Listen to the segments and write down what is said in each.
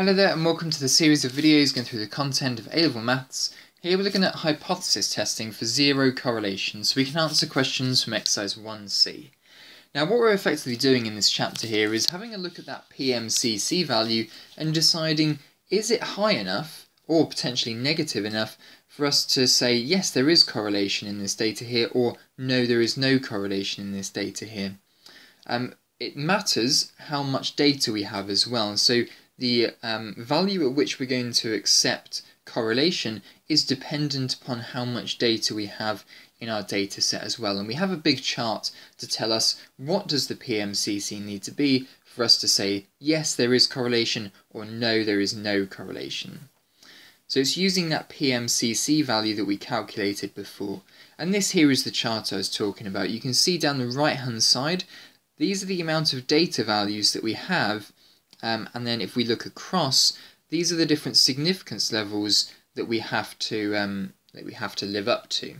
Hello there and welcome to the series of videos going through the content of A-Level Maths. Here we're looking at hypothesis testing for zero correlation so we can answer questions from exercise 1c. Now what we're effectively doing in this chapter here is having a look at that PMCC value and deciding is it high enough or potentially negative enough for us to say yes there is correlation in this data here or no there is no correlation in this data here. Um, it matters how much data we have as well. So the um, value at which we're going to accept correlation is dependent upon how much data we have in our data set as well. And we have a big chart to tell us what does the PMCC need to be for us to say, yes, there is correlation, or no, there is no correlation. So it's using that PMCC value that we calculated before. And this here is the chart I was talking about. You can see down the right hand side, these are the amount of data values that we have um, and then if we look across, these are the different significance levels that we have to um, that we have to live up to.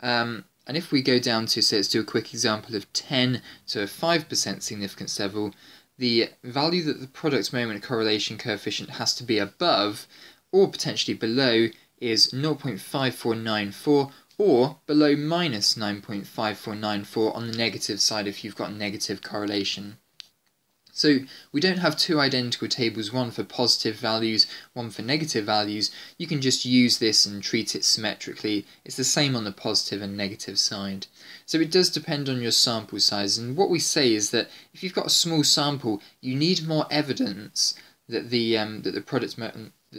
Um, and if we go down to, say, let's do a quick example of 10 to a 5% significance level, the value that the product moment correlation coefficient has to be above or potentially below is 0.5494 or below minus 9.5494 on the negative side if you've got negative correlation. So we don't have two identical tables, one for positive values, one for negative values. You can just use this and treat it symmetrically. It's the same on the positive and negative side. So it does depend on your sample size. And what we say is that if you've got a small sample, you need more evidence that the um, that the product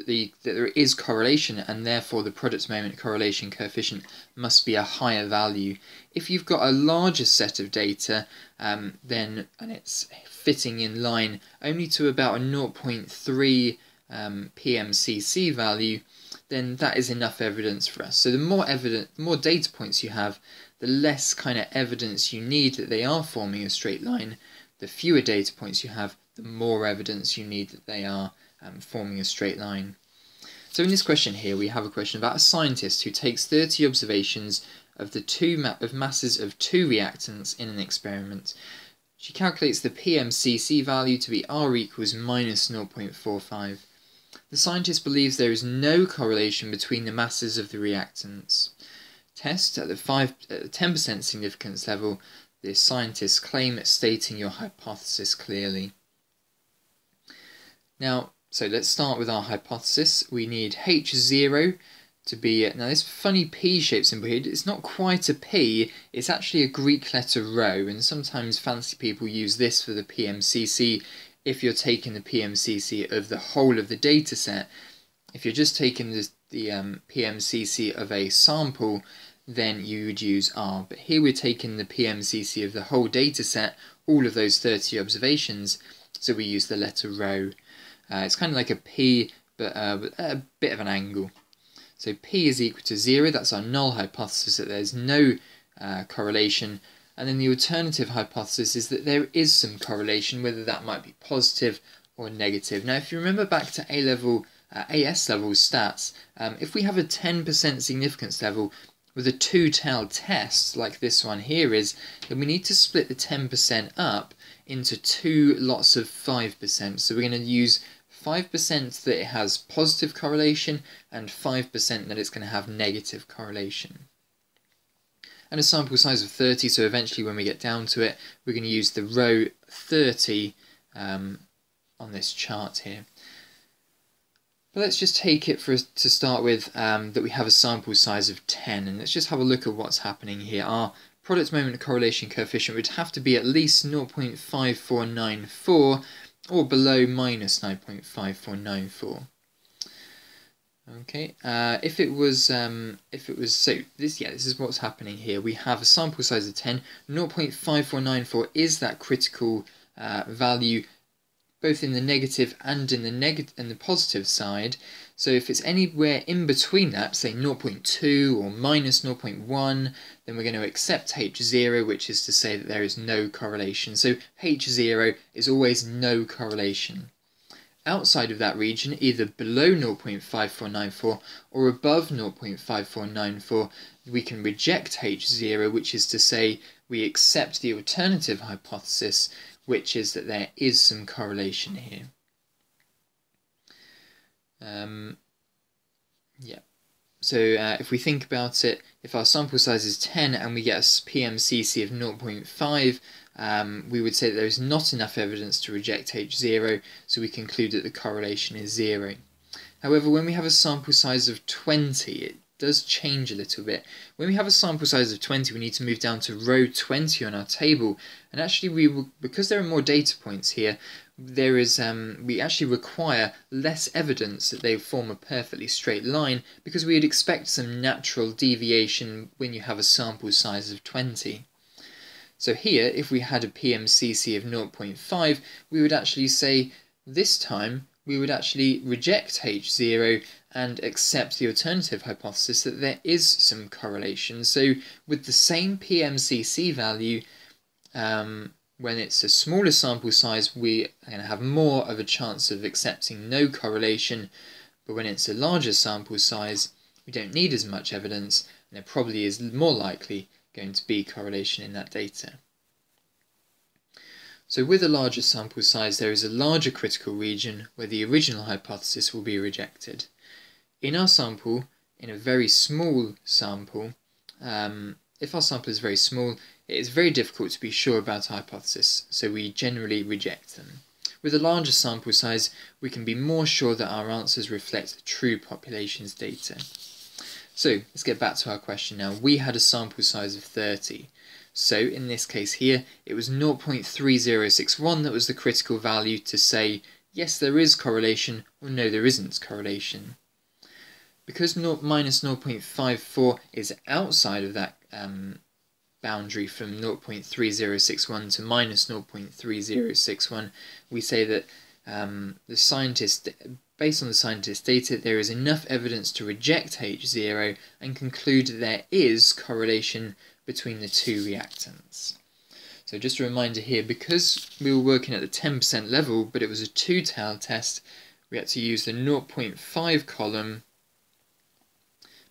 the that there is correlation and therefore the product moment correlation coefficient must be a higher value. If you've got a larger set of data, um, then and it's fitting in line only to about a 0.3 um, PMCC value, then that is enough evidence for us. So the more evidence, more data points you have, the less kind of evidence you need that they are forming a straight line. The fewer data points you have, the more evidence you need that they are um, forming a straight line. So in this question here, we have a question about a scientist who takes 30 observations of the two ma of masses of two reactants in an experiment. She calculates the PMCC value to be R equals minus 0.45. The scientist believes there is no correlation between the masses of the reactants. Test at the 5 at the 10% significance level, the scientists claim stating your hypothesis clearly. Now, so let's start with our hypothesis. We need H0 to be now this funny P-shaped symbol here. It's not quite a P. It's actually a Greek letter rho, and sometimes fancy people use this for the PMCC. If you're taking the PMCC of the whole of the data set, if you're just taking the, the um, PMCC of a sample, then you would use R. But here we're taking the PMCC of the whole data set, all of those 30 observations, so we use the letter rho. Uh, it's kind of like a P, but uh, a bit of an angle. So P is equal to 0, that's our null hypothesis that there's no uh, correlation. And then the alternative hypothesis is that there is some correlation, whether that might be positive or negative. Now, if you remember back to A-level, uh, AS level stats, um, if we have a 10% significance level with a two-tailed test, like this one here is, then we need to split the 10% up into two lots of 5%. So we're going to use 5% that it has positive correlation and 5% that it's going to have negative correlation. And a sample size of 30, so eventually when we get down to it, we're going to use the row 30 um, on this chart here. But let's just take it for to start with um, that we have a sample size of 10, and let's just have a look at what's happening here. Our product moment correlation coefficient would have to be at least 0.5494, or below minus 9.5494. Okay, uh, if it was, um, if it was, so this, yeah, this is what's happening here. We have a sample size of 10, 0.5494 is that critical uh, value both in the negative and in the negative and the positive side. So if it's anywhere in between that, say 0.2 or minus 0.1, then we're going to accept H0, which is to say that there is no correlation. So H0 is always no correlation. Outside of that region, either below 0.5494 or above 0.5494, we can reject H0, which is to say we accept the alternative hypothesis, which is that there is some correlation here. Um, yeah. So uh, if we think about it, if our sample size is 10 and we get a PMCC of 0.5, um, we would say that there is not enough evidence to reject H0, so we conclude that the correlation is zero. However, when we have a sample size of 20, it does change a little bit. When we have a sample size of 20, we need to move down to row 20 on our table, and actually we will, because there are more data points here, there is um, we actually require less evidence that they form a perfectly straight line because we'd expect some natural deviation when you have a sample size of 20. So here, if we had a PMCC of 0.5, we would actually say this time we would actually reject H0 and accept the alternative hypothesis that there is some correlation. So with the same PMCC value, um, when it's a smaller sample size, we are going to have more of a chance of accepting no correlation, but when it's a larger sample size, we don't need as much evidence, and there probably is more likely going to be correlation in that data. So with a larger sample size, there is a larger critical region where the original hypothesis will be rejected. In our sample, in a very small sample, um, if our sample is very small, it is very difficult to be sure about a hypothesis, so we generally reject them. With a larger sample size, we can be more sure that our answers reflect true population's data. So, let's get back to our question now. We had a sample size of 30. So, in this case here, it was 0.3061 that was the critical value to say, yes, there is correlation, or no, there isn't correlation. Because 0, minus 0.54 is outside of that um, boundary from 0.3061 to minus 0.3061, we say that um, the scientist, based on the scientist's data, there is enough evidence to reject H0 and conclude there is correlation between the two reactants. So just a reminder here, because we were working at the 10% level, but it was a two-tailed test, we had to use the 0.5 column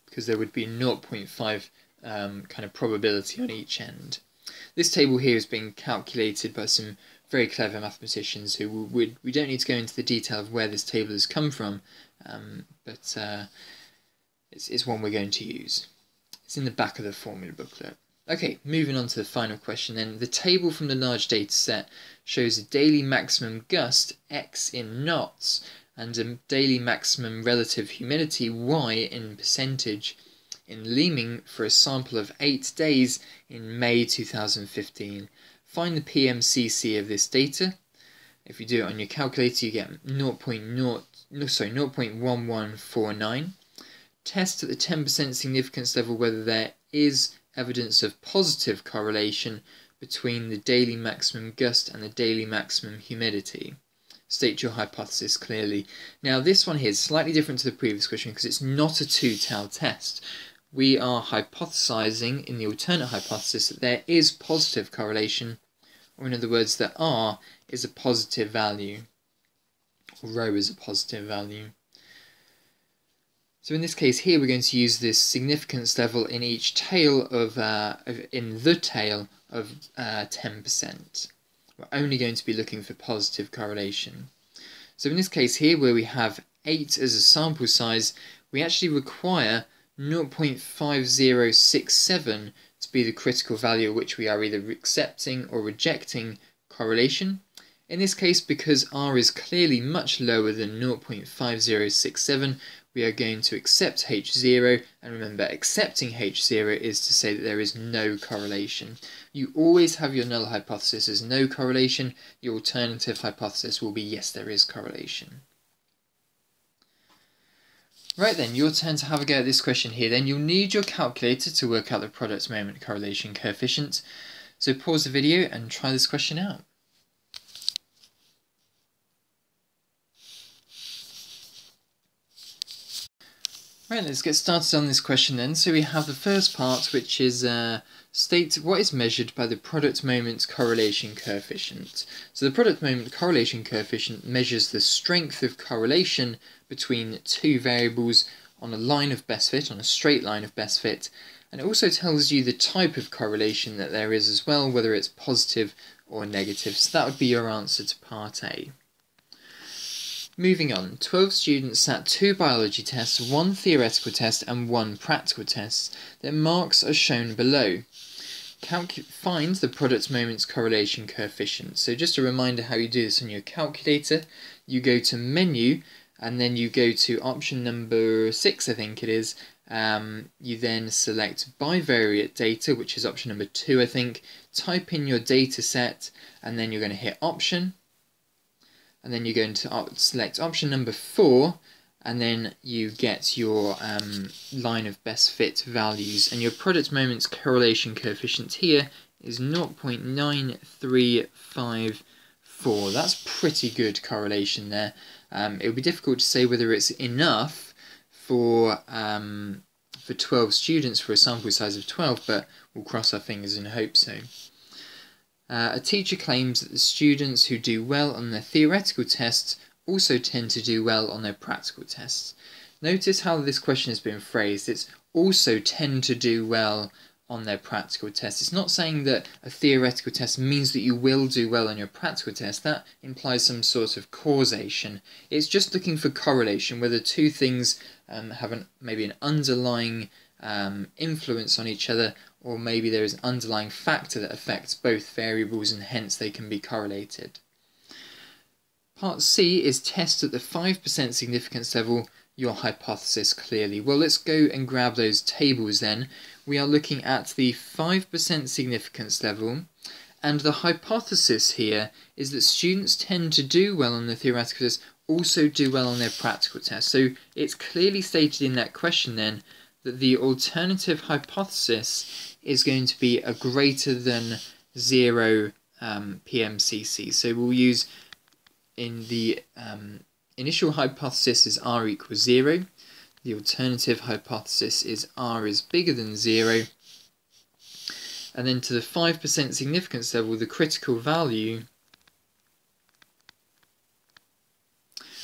because there would be 0.5 um, kind of probability on each end. This table here has been calculated by some very clever mathematicians who would we don't need to go into the detail of where this table has come from, um, but uh, it's, it's one we're going to use. It's in the back of the formula booklet. Okay, moving on to the final question then. The table from the large data set shows a daily maximum gust x in knots and a daily maximum relative humidity y in percentage in Leeming for a sample of 8 days in May 2015. Find the PMCC of this data. If you do it on your calculator, you get 0.0, no, sorry, 0.1149. Test at the 10% significance level whether there is evidence of positive correlation between the daily maximum gust and the daily maximum humidity. State your hypothesis clearly. Now, this one here is slightly different to the previous question because it's not a two-tailed test we are hypothesizing in the alternate hypothesis that there is positive correlation, or in other words, that R is a positive value, or rho is a positive value. So in this case here, we're going to use this significance level in each tail of, uh, of in the tail of uh, 10%. We're only going to be looking for positive correlation. So in this case here, where we have 8 as a sample size, we actually require 0.5067 to be the critical value at which we are either accepting or rejecting correlation. In this case, because r is clearly much lower than 0.5067, we are going to accept h0, and remember, accepting h0 is to say that there is no correlation. You always have your null hypothesis as no correlation, your alternative hypothesis will be yes, there is correlation. Right then, your turn to have a go at this question here. Then you'll need your calculator to work out the product moment correlation coefficient. So pause the video and try this question out. Right, let's get started on this question then. So we have the first part, which is uh, state what is measured by the product moment correlation coefficient. So the product moment correlation coefficient measures the strength of correlation between two variables on a line of best fit, on a straight line of best fit, and it also tells you the type of correlation that there is as well, whether it's positive or negative. So that would be your answer to part A. Moving on, 12 students sat two biology tests, one theoretical test and one practical test. Their marks are shown below. Calcu find the product moments correlation coefficient. So just a reminder how you do this on your calculator. You go to menu and then you go to option number 6 I think it is. Um, you then select bivariate data which is option number 2 I think. Type in your data set and then you're going to hit option and then you're going to select option number four and then you get your um, line of best fit values. And your product moments correlation coefficient here is 0.9354 that's pretty good correlation there. Um, it would be difficult to say whether it's enough for um, for 12 students for a sample size of 12 but we'll cross our fingers and hope so uh, a teacher claims that the students who do well on their theoretical tests also tend to do well on their practical tests. Notice how this question has been phrased. It's also tend to do well on their practical tests. It's not saying that a theoretical test means that you will do well on your practical test. That implies some sort of causation. It's just looking for correlation, whether two things um, have an, maybe an underlying um, influence on each other or maybe there is an underlying factor that affects both variables and hence they can be correlated. Part C is test at the 5% significance level your hypothesis clearly. Well, let's go and grab those tables then. We are looking at the 5% significance level, and the hypothesis here is that students tend to do well on the theoretical test, also do well on their practical test. So it's clearly stated in that question then that the alternative hypothesis is going to be a greater than 0 um, PMCC. So we'll use in the um, initial hypothesis is r equals 0. The alternative hypothesis is r is bigger than 0. And then to the 5% significance level, the critical value,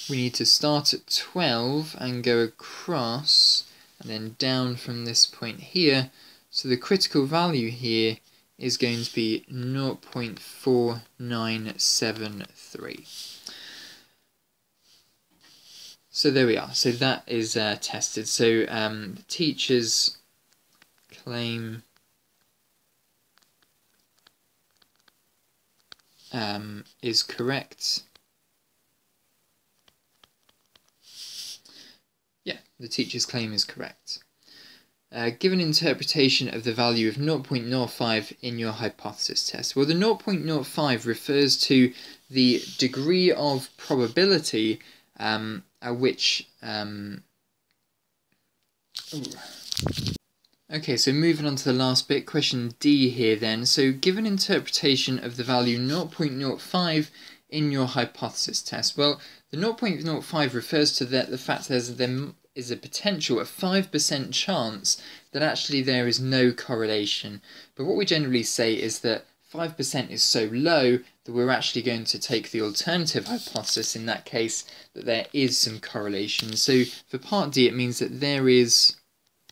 we need to start at 12 and go across and then down from this point here so the critical value here is going to be 0.4973. So there we are. So that is uh, tested. So um, the teachers claim um, is correct. Yeah, the teacher's claim is correct. Uh, give an interpretation of the value of 0.05 in your hypothesis test. Well, the 0.05 refers to the degree of probability um, at which... Um, okay, so moving on to the last bit, question D here then. So give an interpretation of the value 0.05 in your hypothesis test. Well, the 0.05 refers to the, the fact that there is a potential, a 5% chance that actually there is no correlation. But what we generally say is that 5% is so low that we're actually going to take the alternative hypothesis in that case that there is some correlation. So for part D it means that there is,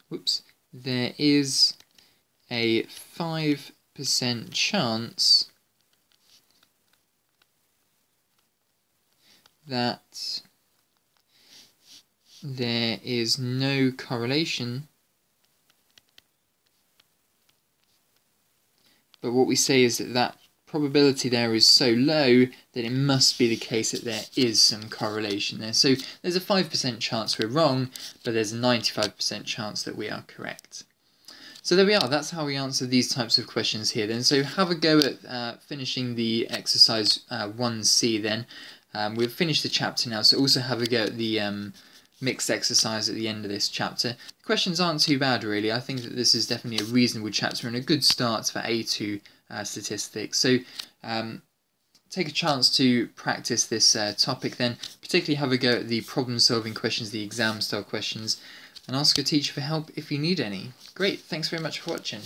whoops, there is a 5% chance that there is no correlation but what we say is that that probability there is so low that it must be the case that there is some correlation there. So there's a 5% chance we're wrong, but there's a 95% chance that we are correct. So there we are, that's how we answer these types of questions here then. So have a go at uh, finishing the exercise uh, 1C then. Um, we've finished the chapter now, so also have a go at the um, mixed exercise at the end of this chapter. The questions aren't too bad really. I think that this is definitely a reasonable chapter and a good start for A2 uh, statistics. So um, take a chance to practice this uh, topic then, particularly have a go at the problem solving questions, the exam style questions, and ask your teacher for help if you need any. Great, thanks very much for watching.